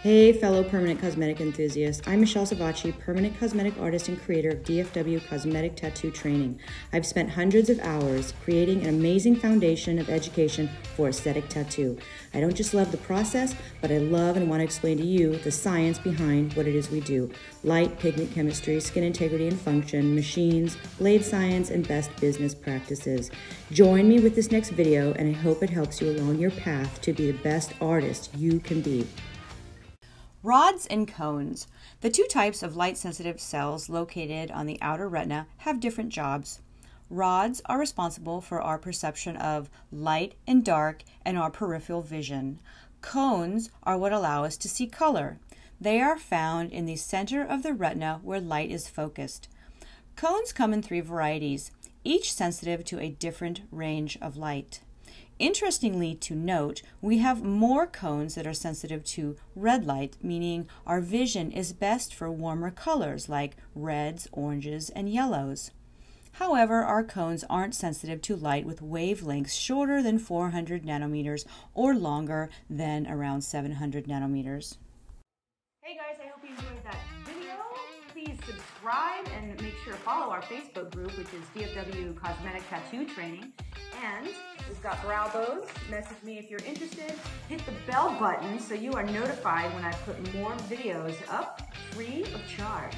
Hey, fellow permanent cosmetic enthusiasts. I'm Michelle Savacci, permanent cosmetic artist and creator of DFW Cosmetic Tattoo Training. I've spent hundreds of hours creating an amazing foundation of education for aesthetic tattoo. I don't just love the process, but I love and want to explain to you the science behind what it is we do light, pigment chemistry, skin integrity and function, machines, blade science, and best business practices. Join me with this next video, and I hope it helps you along your path to be the best artist you can be. Rods and cones. The two types of light sensitive cells located on the outer retina have different jobs. Rods are responsible for our perception of light and dark and our peripheral vision. Cones are what allow us to see color. They are found in the center of the retina where light is focused. Cones come in three varieties, each sensitive to a different range of light. Interestingly to note, we have more cones that are sensitive to red light, meaning our vision is best for warmer colors like reds, oranges, and yellows. However, our cones aren't sensitive to light with wavelengths shorter than 400 nanometers or longer than around 700 nanometers. Please subscribe and make sure to follow our Facebook group, which is DFW Cosmetic Tattoo Training. And we've got brow bows. Message me if you're interested. Hit the bell button so you are notified when I put more videos up free of charge.